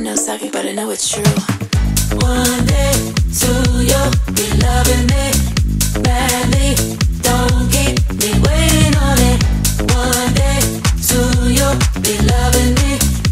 No psychic, but I know it's true. One